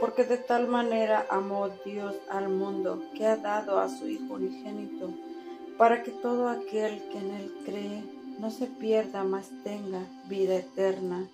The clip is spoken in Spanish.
Porque de tal manera amó Dios al mundo que ha dado a su Hijo unigénito, para que todo aquel que en él cree no se pierda, mas tenga vida eterna.